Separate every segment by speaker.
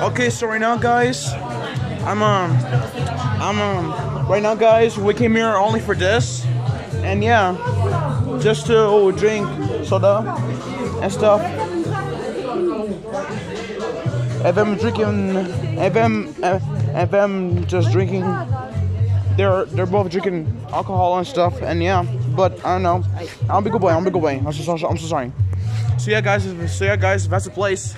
Speaker 1: Okay, so right now, guys, I'm um, I'm um, right now, guys, we came here only for this, and yeah, just to drink soda and stuff. If I'm drinking, if I'm, if I'm just drinking, they're they're both drinking alcohol and stuff, and yeah. But I don't know. I'll be good boy. I'll be good boy. I'm so, I'm so sorry. So yeah, guys. So yeah, guys. That's the place.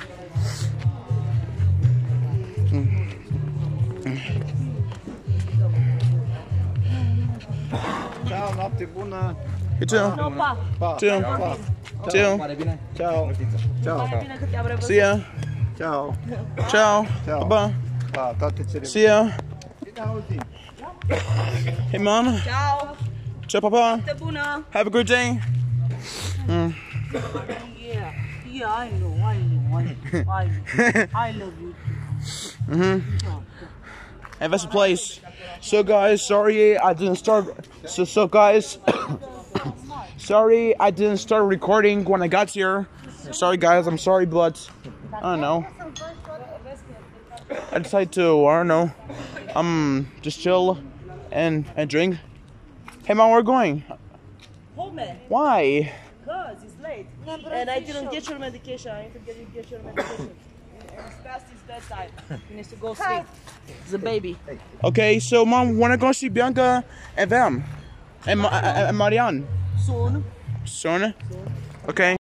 Speaker 2: Ciao, notte buona.
Speaker 1: You too.
Speaker 3: No, pa.
Speaker 2: Pa.
Speaker 1: Too.
Speaker 2: Pa.
Speaker 1: Too.
Speaker 2: Ciao. Ciao.
Speaker 3: Mai bine că te-am revăzut.
Speaker 1: See ya.
Speaker 2: Ciao.
Speaker 1: Ciao.
Speaker 2: Ciao.
Speaker 1: Bye.
Speaker 2: Pa, toate cele
Speaker 1: See ya.
Speaker 2: bune.
Speaker 1: Hey, mom.
Speaker 3: Ciao.
Speaker 1: Ciao, papa.
Speaker 3: Bună.
Speaker 1: Have a good day.
Speaker 3: Yeah. Yeah, I know, I know, I know. I know. I love you.
Speaker 1: Mhm. And that's the place. So guys, sorry I didn't start. So so guys, sorry I didn't start recording when I got here. Sorry guys, I'm sorry, but I don't know. I decided to I don't know. Um, just chill and and drink. Hey mom, where are we going?
Speaker 3: Home.
Speaker 1: Why?
Speaker 3: Cause it's late. And I didn't get your medication. I need to get you get your medication. It's past his bedtime. He needs to go sleep. It's a baby.
Speaker 1: Okay, so mom, when I go see Bianca and them and, Ma- and Marianne
Speaker 3: Soon.
Speaker 1: soon. Okay.